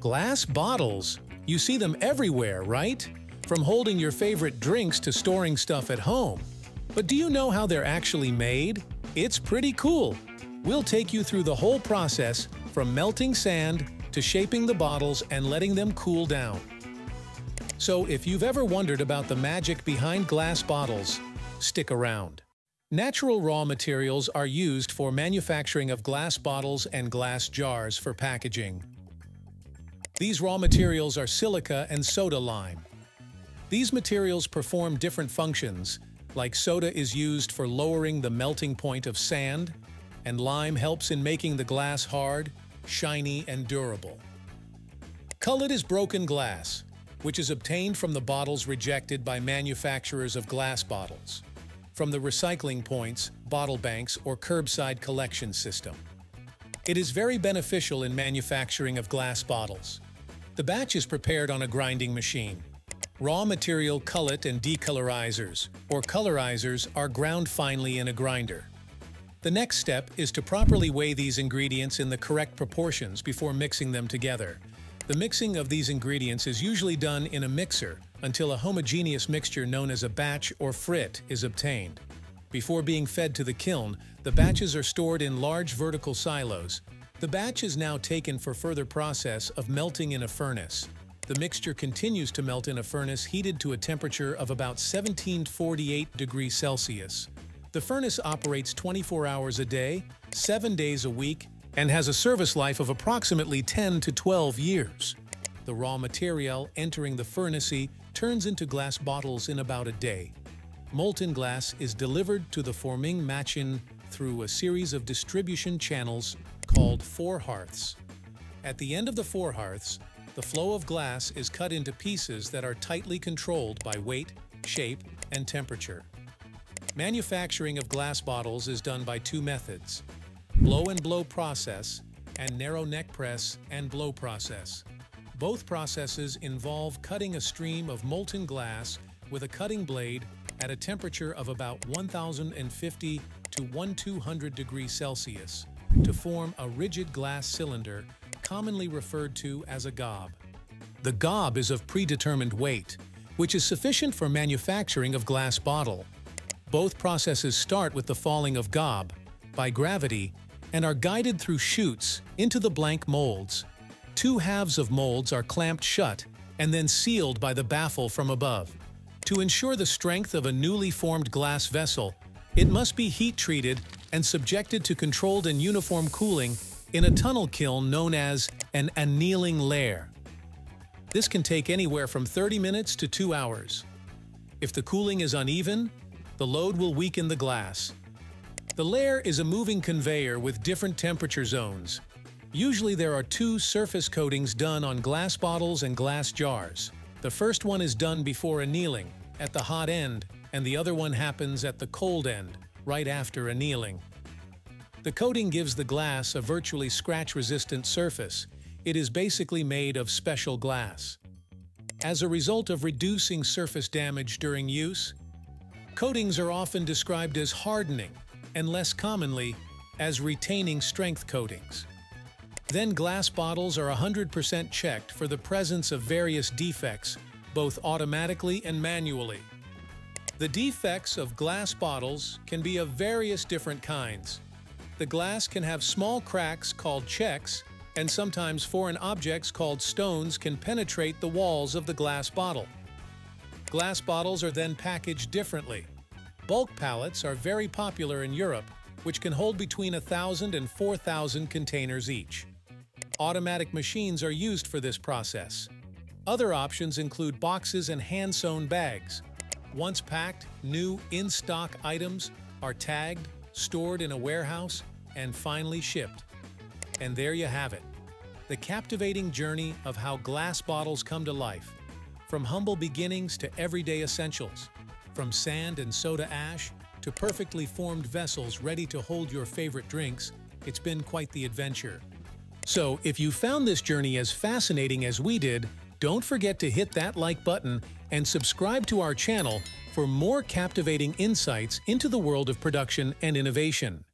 Glass bottles. You see them everywhere, right? From holding your favorite drinks to storing stuff at home. But do you know how they're actually made? It's pretty cool. We'll take you through the whole process from melting sand to shaping the bottles and letting them cool down. So if you've ever wondered about the magic behind glass bottles, stick around. Natural raw materials are used for manufacturing of glass bottles and glass jars for packaging. These raw materials are silica and soda lime. These materials perform different functions, like soda is used for lowering the melting point of sand, and lime helps in making the glass hard, shiny, and durable. Cullet is broken glass, which is obtained from the bottles rejected by manufacturers of glass bottles, from the recycling points, bottle banks, or curbside collection system. It is very beneficial in manufacturing of glass bottles. The batch is prepared on a grinding machine. Raw material cullet and decolorizers, or colorizers, are ground finely in a grinder. The next step is to properly weigh these ingredients in the correct proportions before mixing them together. The mixing of these ingredients is usually done in a mixer until a homogeneous mixture known as a batch or frit is obtained. Before being fed to the kiln, the batches are stored in large vertical silos. The batch is now taken for further process of melting in a furnace. The mixture continues to melt in a furnace heated to a temperature of about 1748 degrees Celsius. The furnace operates 24 hours a day, 7 days a week, and has a service life of approximately 10 to 12 years. The raw material entering the furnace turns into glass bottles in about a day. Molten glass is delivered to the forming machine through a series of distribution channels called forehearths. At the end of the forehearths, the flow of glass is cut into pieces that are tightly controlled by weight, shape, and temperature. Manufacturing of glass bottles is done by two methods, blow and blow process, and narrow neck press and blow process. Both processes involve cutting a stream of molten glass with a cutting blade at a temperature of about 1050 to 1200 degrees Celsius to form a rigid glass cylinder commonly referred to as a gob. The gob is of predetermined weight, which is sufficient for manufacturing of glass bottle. Both processes start with the falling of gob by gravity and are guided through chutes into the blank molds. Two halves of molds are clamped shut and then sealed by the baffle from above. To ensure the strength of a newly formed glass vessel, it must be heat-treated and subjected to controlled and uniform cooling in a tunnel kiln known as an annealing lehr. This can take anywhere from 30 minutes to 2 hours. If the cooling is uneven, the load will weaken the glass, the lehr is a moving conveyor with different temperature zones. Usually there are two surface coatings done on glass bottles and glass jars. The first one is done before annealing, at the hot end, and the other one happens at the cold end, right after annealing. The coating gives the glass a virtually scratch-resistant surface. It is basically made of special glass. As a result of reducing surface damage during use, coatings are often described as hardening and less commonly, as retaining strength coatings. Then glass bottles are 100% checked for the presence of various defects, both automatically and manually. The defects of glass bottles can be of various different kinds. The glass can have small cracks called checks, and sometimes foreign objects called stones can penetrate the walls of the glass bottle. Glass bottles are then packaged differently. Bulk pallets are very popular in Europe, which can hold between 1,000 and 4,000 containers each. Automatic machines are used for this process. Other options include boxes and hand-sewn bags. Once packed, new in-stock items are tagged, stored in a warehouse, and finally shipped. And there you have it, the captivating journey of how glass bottles come to life, from humble beginnings to everyday essentials. From sand and soda ash to perfectly formed vessels ready to hold your favorite drinks, it's been quite the adventure. So, if you found this journey as fascinating as we did, don't forget to hit that like button and subscribe to our channel for more captivating insights into the world of production and innovation.